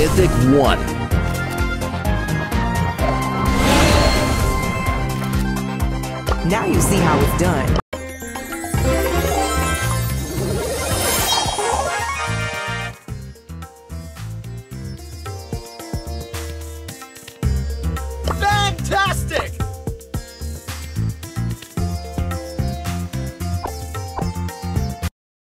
Mythic 1. Now you see how it's done. Fantastic!